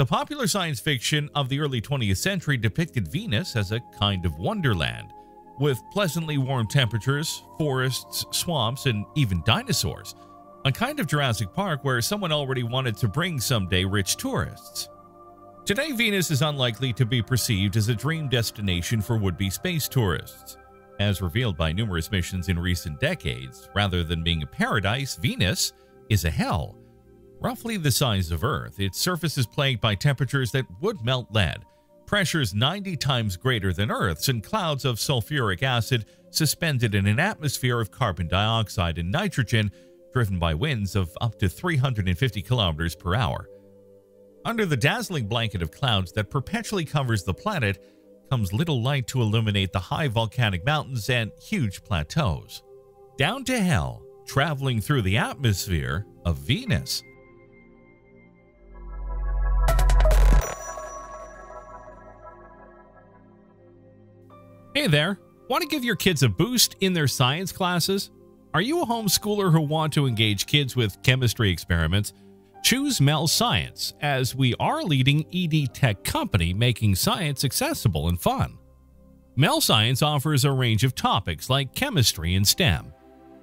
The popular science fiction of the early 20th century depicted Venus as a kind of wonderland, with pleasantly warm temperatures, forests, swamps, and even dinosaurs. A kind of Jurassic Park where someone already wanted to bring someday rich tourists. Today, Venus is unlikely to be perceived as a dream destination for would-be space tourists. As revealed by numerous missions in recent decades, rather than being a paradise, Venus is a hell. Roughly the size of Earth, its surface is plagued by temperatures that would melt lead, pressures 90 times greater than Earth's, and clouds of sulfuric acid suspended in an atmosphere of carbon dioxide and nitrogen driven by winds of up to 350 kilometers per hour. Under the dazzling blanket of clouds that perpetually covers the planet comes little light to illuminate the high volcanic mountains and huge plateaus. Down to hell, traveling through the atmosphere of Venus. Hey there, want to give your kids a boost in their science classes? Are you a homeschooler who want to engage kids with chemistry experiments? Choose Mel Science, as we are leading ED tech company making science accessible and fun. Mel Science offers a range of topics like chemistry and STEM.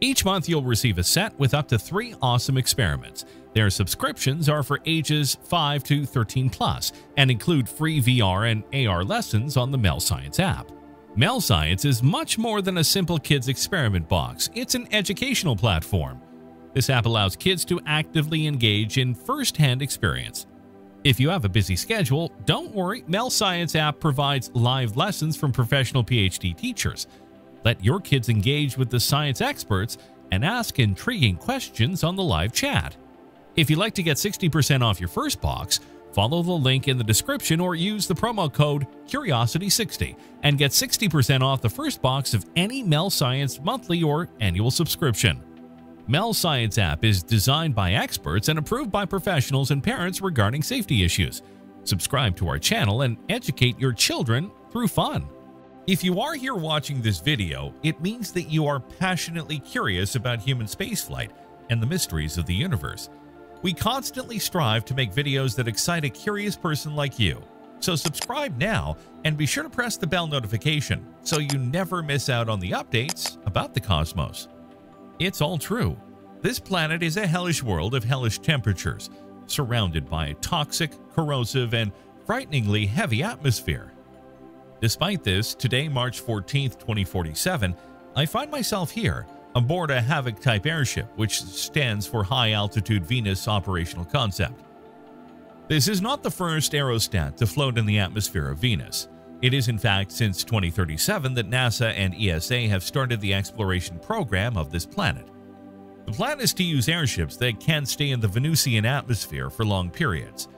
Each month you'll receive a set with up to three awesome experiments. Their subscriptions are for ages 5 to 13 plus and include free VR and AR lessons on the Mel Science app. Mel Science is much more than a simple kids experiment box. It's an educational platform. This app allows kids to actively engage in first-hand experience. If you have a busy schedule, don't worry, Mel Science app provides live lessons from professional PhD teachers. Let your kids engage with the science experts and ask intriguing questions on the live chat. If you'd like to get 60% off your first box, follow the link in the description or use the promo code Curiosity60 and get 60% off the first box of any Mel Science monthly or annual subscription. Mel Science app is designed by experts and approved by professionals and parents regarding safety issues. Subscribe to our channel and educate your children through fun. If you are here watching this video, it means that you are passionately curious about human spaceflight and the mysteries of the universe. We constantly strive to make videos that excite a curious person like you. So subscribe now and be sure to press the bell notification so you never miss out on the updates about the cosmos. It's all true. This planet is a hellish world of hellish temperatures, surrounded by a toxic, corrosive, and frighteningly heavy atmosphere. Despite this, today, March 14, 2047, I find myself here aboard a Havoc type airship, which stands for High Altitude Venus Operational Concept. This is not the first aerostat to float in the atmosphere of Venus. It is in fact since 2037 that NASA and ESA have started the exploration program of this planet. The plan is to use airships that can stay in the Venusian atmosphere for long periods.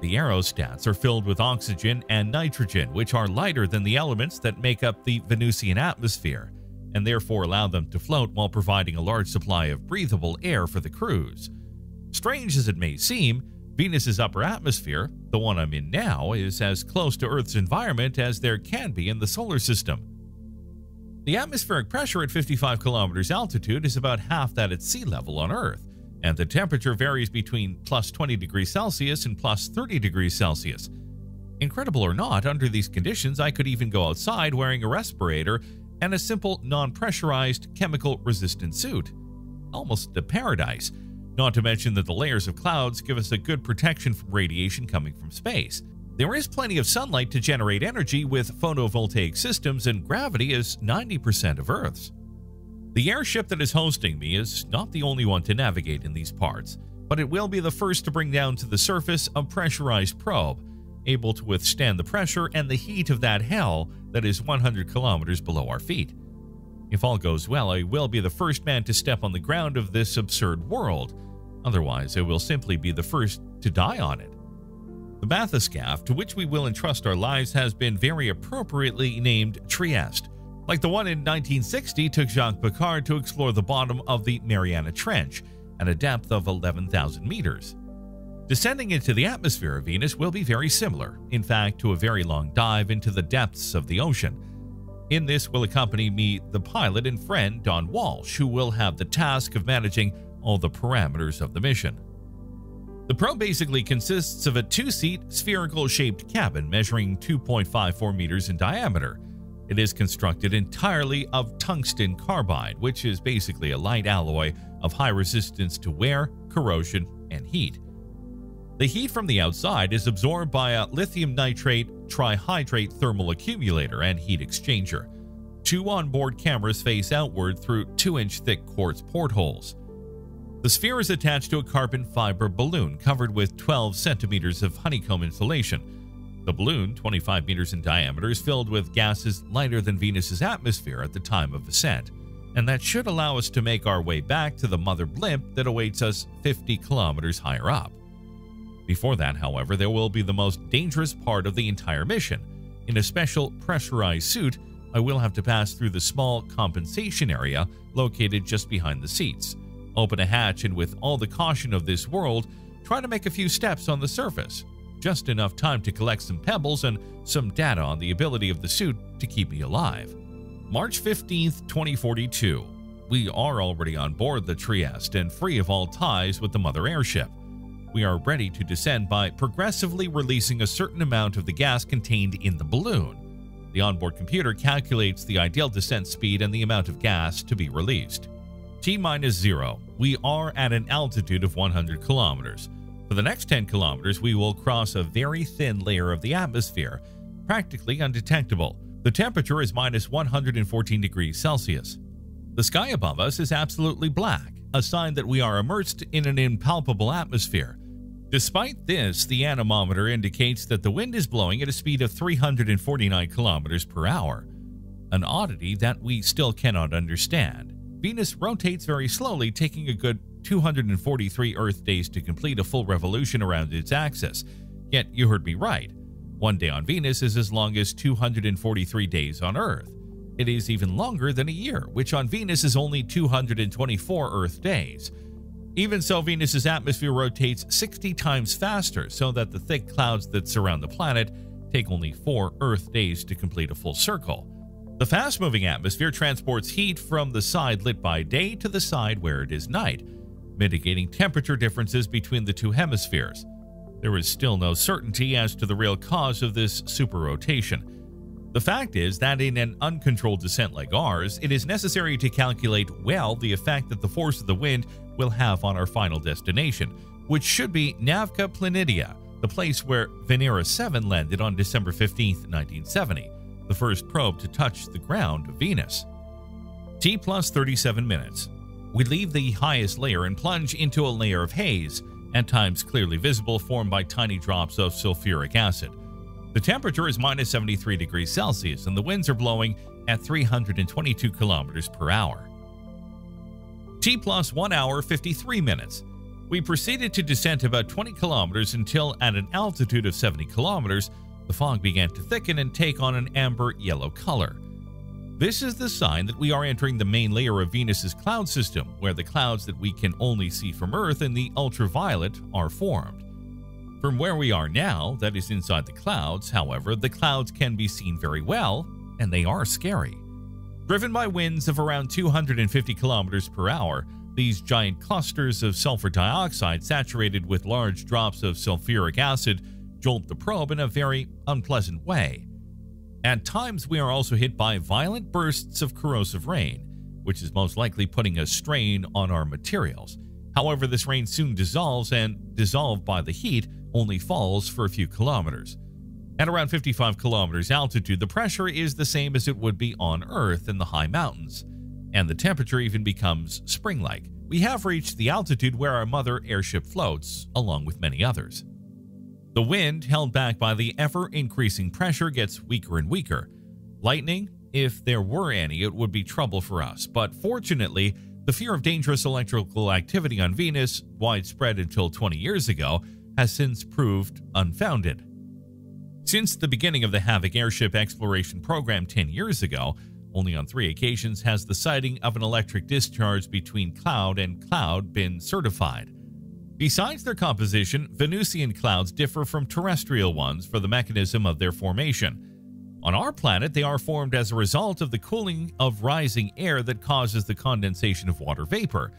The aerostats are filled with oxygen and nitrogen, which are lighter than the elements that make up the Venusian atmosphere, and therefore allow them to float while providing a large supply of breathable air for the crews. Strange as it may seem, Venus's upper atmosphere, the one I'm in now, is as close to Earth's environment as there can be in the solar system. The atmospheric pressure at 55 kilometers altitude is about half that at sea level on Earth, and the temperature varies between plus 20 degrees Celsius and plus 30 degrees Celsius. Incredible or not, under these conditions, I could even go outside wearing a respirator and a simple non-pressurized chemical-resistant suit. Almost a paradise. Not to mention that the layers of clouds give us a good protection from radiation coming from space. There is plenty of sunlight to generate energy with photovoltaic systems and gravity is 90% of Earth's. The airship that is hosting me is not the only one to navigate in these parts, but it will be the first to bring down to the surface a pressurized probe, able to withstand the pressure and the heat of that hell that is 100 kilometers below our feet. If all goes well, I will be the first man to step on the ground of this absurd world, Otherwise, I will simply be the first to die on it. The bathyscaphe to which we will entrust our lives has been very appropriately named Trieste, like the one in 1960 took Jacques Piccard to explore the bottom of the Mariana Trench at a depth of 11,000 meters. Descending into the atmosphere of Venus will be very similar, in fact, to a very long dive into the depths of the ocean. In this will accompany me the pilot and friend Don Walsh, who will have the task of managing all the parameters of the mission. The probe basically consists of a two seat, spherical shaped cabin measuring 2.54 meters in diameter. It is constructed entirely of tungsten carbide, which is basically a light alloy of high resistance to wear, corrosion, and heat. The heat from the outside is absorbed by a lithium nitrate trihydrate thermal accumulator and heat exchanger. Two onboard cameras face outward through 2 inch thick quartz portholes. The sphere is attached to a carbon fiber balloon covered with 12 centimeters of honeycomb insulation. The balloon, 25 meters in diameter, is filled with gases lighter than Venus's atmosphere at the time of ascent, and that should allow us to make our way back to the mother blimp that awaits us 50 kilometers higher up. Before that, however, there will be the most dangerous part of the entire mission. In a special pressurized suit, I will have to pass through the small compensation area located just behind the seats. Open a hatch and with all the caution of this world, try to make a few steps on the surface. Just enough time to collect some pebbles and some data on the ability of the suit to keep me alive. March 15, 2042. We are already on board the Trieste and free of all ties with the mother airship we are ready to descend by progressively releasing a certain amount of the gas contained in the balloon. The onboard computer calculates the ideal descent speed and the amount of gas to be released. T minus zero. We are at an altitude of 100 kilometers. For the next 10 kilometers, we will cross a very thin layer of the atmosphere, practically undetectable. The temperature is minus 114 degrees Celsius. The sky above us is absolutely black, a sign that we are immersed in an impalpable atmosphere. Despite this, the anemometer indicates that the wind is blowing at a speed of 349 kilometers per hour, an oddity that we still cannot understand. Venus rotates very slowly, taking a good 243 Earth days to complete a full revolution around its axis. Yet you heard me right. One day on Venus is as long as 243 days on Earth. It is even longer than a year, which on Venus is only 224 Earth days. Even so, Venus's atmosphere rotates 60 times faster, so that the thick clouds that surround the planet take only four Earth days to complete a full circle. The fast moving atmosphere transports heat from the side lit by day to the side where it is night, mitigating temperature differences between the two hemispheres. There is still no certainty as to the real cause of this superrotation. The fact is that in an uncontrolled descent like ours, it is necessary to calculate well the effect that the force of the wind will have on our final destination, which should be Navka Planitia, the place where Venera 7 landed on December 15, 1970, the first probe to touch the ground of Venus. T plus 37 minutes. We leave the highest layer and plunge into a layer of haze, at times clearly visible, formed by tiny drops of sulfuric acid. The temperature is minus 73 degrees Celsius and the winds are blowing at 322 kilometers per hour. T plus 1 hour 53 minutes. We proceeded to descend about 20 kilometers until at an altitude of 70 kilometers, the fog began to thicken and take on an amber yellow color. This is the sign that we are entering the main layer of Venus's cloud system, where the clouds that we can only see from Earth in the ultraviolet are formed. From where we are now, that is inside the clouds, however, the clouds can be seen very well, and they are scary. Driven by winds of around 250 kilometers per hour, these giant clusters of sulfur dioxide saturated with large drops of sulfuric acid jolt the probe in a very unpleasant way. At times, we are also hit by violent bursts of corrosive rain, which is most likely putting a strain on our materials. However, this rain soon dissolves and, dissolved by the heat, only falls for a few kilometers. At around 55 kilometers altitude, the pressure is the same as it would be on Earth in the high mountains, and the temperature even becomes spring like. We have reached the altitude where our mother airship floats, along with many others. The wind, held back by the ever increasing pressure, gets weaker and weaker. Lightning, if there were any, it would be trouble for us, but fortunately, the fear of dangerous electrical activity on Venus, widespread until 20 years ago, has since proved unfounded. Since the beginning of the Havoc airship exploration program 10 years ago, only on three occasions has the sighting of an electric discharge between cloud and cloud been certified. Besides their composition, Venusian clouds differ from terrestrial ones for the mechanism of their formation. On our planet, they are formed as a result of the cooling of rising air that causes the condensation of water vapor.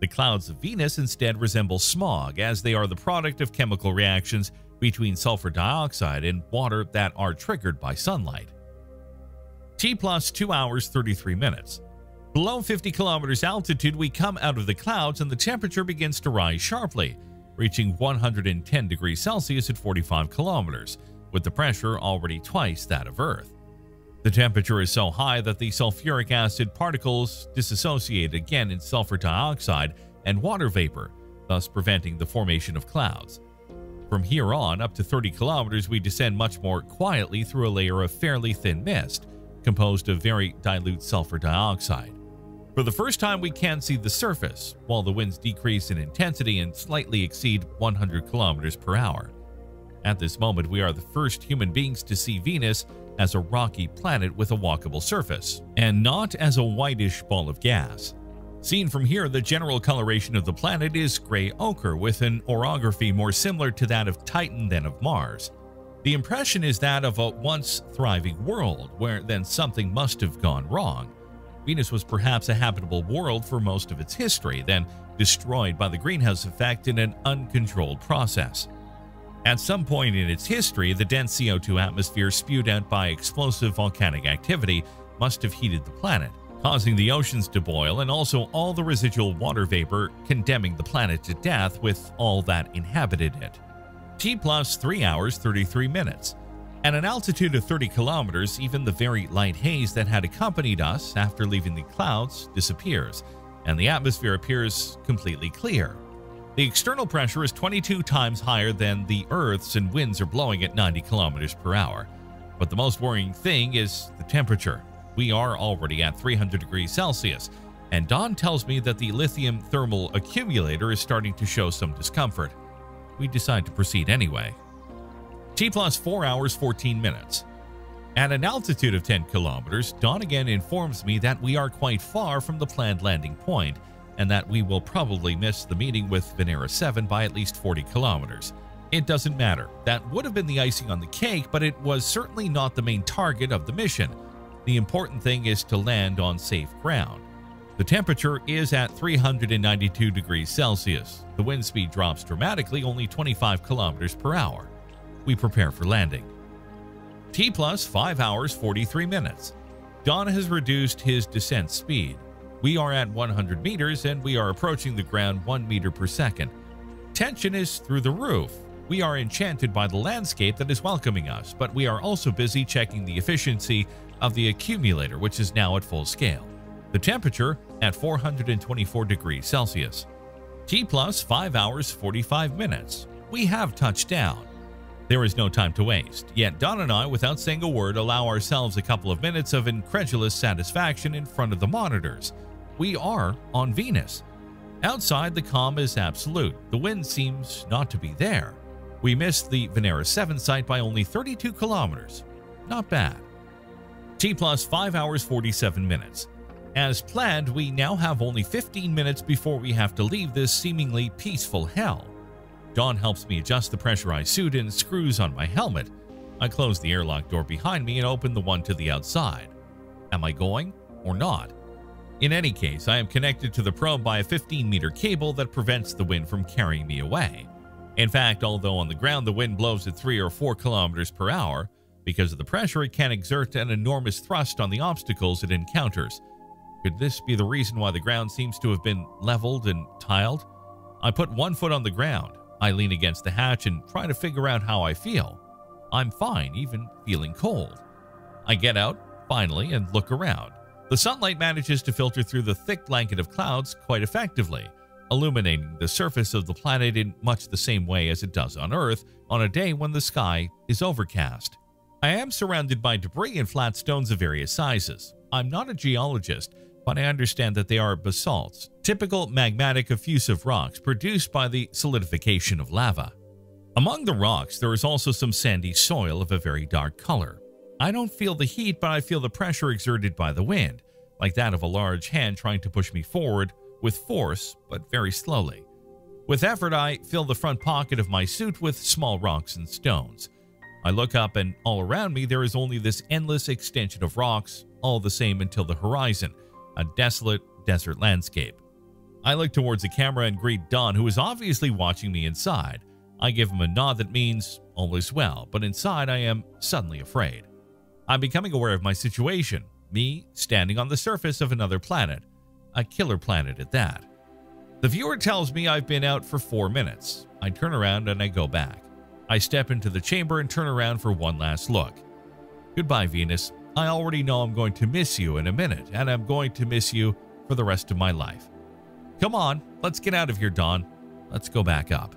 The clouds of Venus instead resemble smog, as they are the product of chemical reactions between sulfur dioxide and water that are triggered by sunlight. T plus 2 hours 33 minutes. Below 50 kilometers altitude, we come out of the clouds and the temperature begins to rise sharply, reaching 110 degrees Celsius at 45 kilometers, with the pressure already twice that of Earth. The temperature is so high that the sulfuric acid particles dissociate again in sulfur dioxide and water vapor, thus preventing the formation of clouds. From here on, up to 30 kilometers, we descend much more quietly through a layer of fairly thin mist, composed of very dilute sulfur dioxide. For the first time, we can see the surface, while the winds decrease in intensity and slightly exceed 100 kilometers per hour. At this moment, we are the first human beings to see Venus as a rocky planet with a walkable surface, and not as a whitish ball of gas. Seen from here, the general coloration of the planet is gray ochre with an orography more similar to that of Titan than of Mars. The impression is that of a once thriving world, where then something must have gone wrong. Venus was perhaps a habitable world for most of its history, then destroyed by the greenhouse effect in an uncontrolled process. At some point in its history, the dense CO2 atmosphere spewed out by explosive volcanic activity must have heated the planet, causing the oceans to boil and also all the residual water vapor condemning the planet to death with all that inhabited it. T plus 3 hours 33 minutes. At an altitude of 30 kilometers, even the very light haze that had accompanied us after leaving the clouds disappears, and the atmosphere appears completely clear. The external pressure is 22 times higher than the Earth's and winds are blowing at 90 kilometers per hour. But the most worrying thing is the temperature. We are already at 300 degrees Celsius, and Don tells me that the lithium thermal accumulator is starting to show some discomfort. We decide to proceed anyway. T plus 4 hours 14 minutes. At an altitude of 10 kilometers, Don again informs me that we are quite far from the planned landing point and that we will probably miss the meeting with Venera 7 by at least 40 kilometers. It doesn't matter. That would have been the icing on the cake, but it was certainly not the main target of the mission. The important thing is to land on safe ground. The temperature is at 392 degrees Celsius. The wind speed drops dramatically, only 25 kilometers per hour. We prepare for landing. T plus 5 hours 43 minutes. Don has reduced his descent speed. We are at 100 meters and we are approaching the ground 1 meter per second. Tension is through the roof. We are enchanted by the landscape that is welcoming us, but we are also busy checking the efficiency of the accumulator, which is now at full scale. The temperature at 424 degrees Celsius. T plus 5 hours 45 minutes. We have touched down. There is no time to waste, yet Don and I, without saying a word, allow ourselves a couple of minutes of incredulous satisfaction in front of the monitors we are on Venus. Outside, the calm is absolute. The wind seems not to be there. We missed the Venera 7 site by only 32 kilometers. Not bad. T plus 5 hours 47 minutes. As planned, we now have only 15 minutes before we have to leave this seemingly peaceful hell. Don helps me adjust the pressurized suit and screws on my helmet. I close the airlock door behind me and open the one to the outside. Am I going or not? In any case, I am connected to the probe by a 15-meter cable that prevents the wind from carrying me away. In fact, although on the ground the wind blows at 3 or 4 kilometers per hour, because of the pressure it can exert an enormous thrust on the obstacles it encounters. Could this be the reason why the ground seems to have been leveled and tiled? I put one foot on the ground. I lean against the hatch and try to figure out how I feel. I'm fine, even feeling cold. I get out, finally, and look around. The sunlight manages to filter through the thick blanket of clouds quite effectively, illuminating the surface of the planet in much the same way as it does on Earth on a day when the sky is overcast. I am surrounded by debris and flat stones of various sizes. I'm not a geologist, but I understand that they are basalts, typical magmatic effusive rocks produced by the solidification of lava. Among the rocks, there is also some sandy soil of a very dark color. I don't feel the heat, but I feel the pressure exerted by the wind, like that of a large hand trying to push me forward with force, but very slowly. With effort, I fill the front pocket of my suit with small rocks and stones. I look up, and all around me there is only this endless extension of rocks, all the same until the horizon, a desolate desert landscape. I look towards the camera and greet Don, who is obviously watching me inside. I give him a nod that means all is well, but inside I am suddenly afraid. I'm becoming aware of my situation, me standing on the surface of another planet, a killer planet at that. The viewer tells me I've been out for four minutes. I turn around and I go back. I step into the chamber and turn around for one last look. Goodbye, Venus. I already know I'm going to miss you in a minute, and I'm going to miss you for the rest of my life. Come on, let's get out of here, Don. Let's go back up.